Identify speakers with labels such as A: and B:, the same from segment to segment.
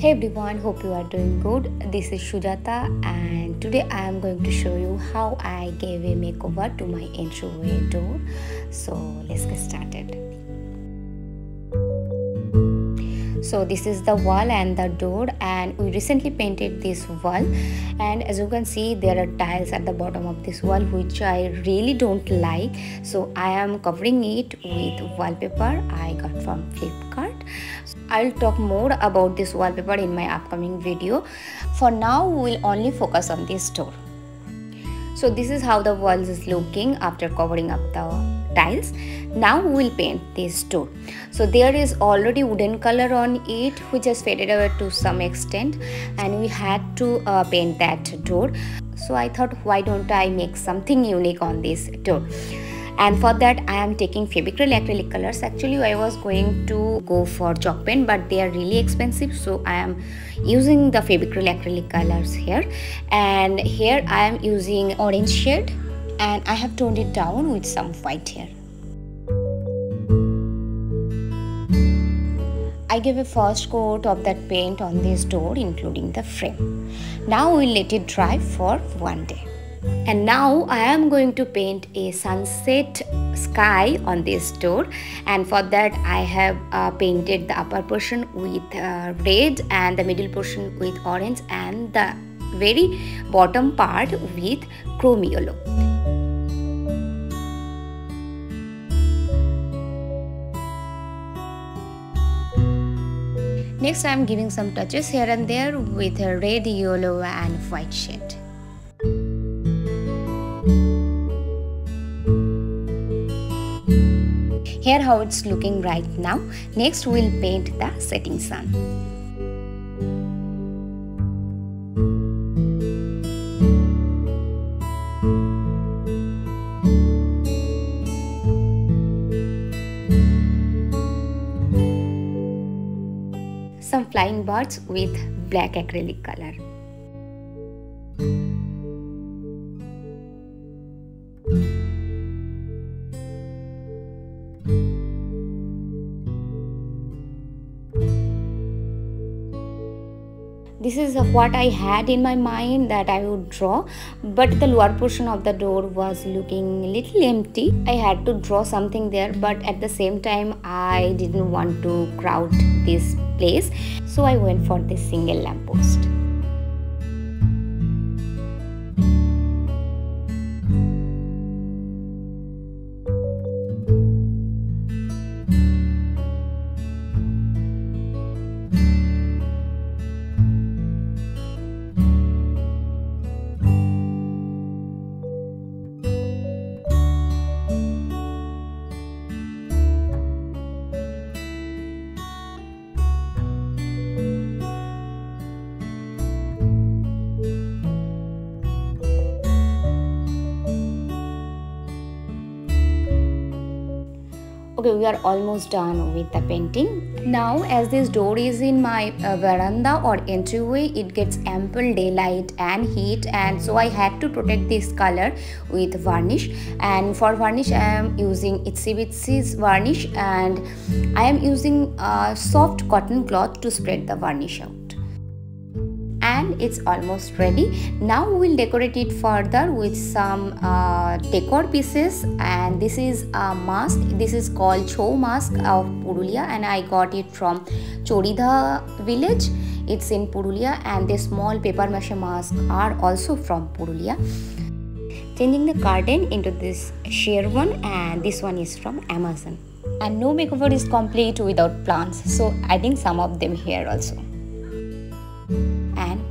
A: Hey everyone, hope you are doing good. This is Shujata, and today I am going to show you how I gave a makeover to my entryway door. So let's get started. So this is the wall and the door and we recently painted this wall and as you can see there are tiles at the bottom of this wall which I really don't like. So I am covering it with wallpaper I got from Flipkart. I'll talk more about this wallpaper in my upcoming video. For now, we will only focus on this door. So this is how the walls is looking after covering up the tiles. Now we will paint this door. So there is already wooden color on it which has faded away to some extent and we had to uh, paint that door. So I thought why don't I make something unique on this door and for that I am taking Fevicryl acrylic colors. Actually I was going to go for chalk paint but they are really expensive so I am using the Fevicryl acrylic colors here. And here I am using orange shade and I have toned it down with some white here I gave a first coat of that paint on this door including the frame. Now we'll let it dry for one day and now I am going to paint a sunset sky on this door and for that I have uh, painted the upper portion with uh, red and the middle portion with orange and the very bottom part with chrome yellow. Next I am giving some touches here and there with a red, yellow and white shade. Here how it's looking right now. Next we'll paint the setting sun. Some flying birds with black acrylic color. This is what I had in my mind that I would draw but the lower portion of the door was looking a little empty. I had to draw something there but at the same time I didn't want to crowd this place so I went for this single lamppost okay we are almost done with the painting. Now as this door is in my uh, veranda or entryway it gets ample daylight and heat and so i had to protect this color with varnish. And for varnish i am using itsy bitsy's varnish and i am using a soft cotton cloth to spread the varnish out and it's almost ready. Now we'll decorate it further with some uh, decor pieces. And this is a mask. This is called Chhou mask of Purulia. And I got it from Choridha village. It's in Purulia. And the small paper mache mask are also from Purulia. Changing the curtain into this sheer one. And this one is from Amazon. And no makeover is complete without plants. So adding some of them here also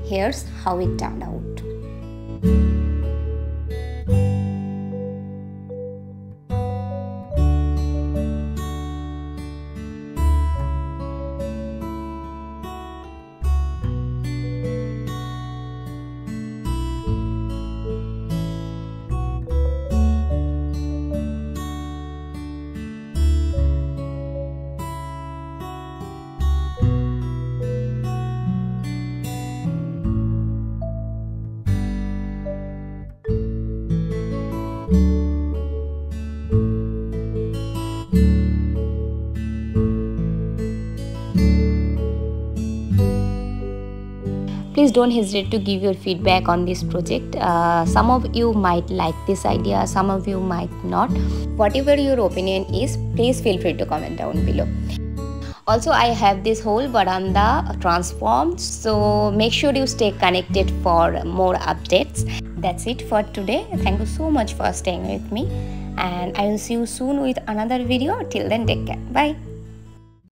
A: here's how it turned out. Please don't hesitate to give your feedback on this project. Uh, some of you might like this idea some of you might not. Whatever your opinion is please feel free to comment down below. Also i have this whole veranda transformed so make sure you stay connected for more updates. That's it for today. Thank you so much for staying with me and i will see you soon with another video. Till then take care. Bye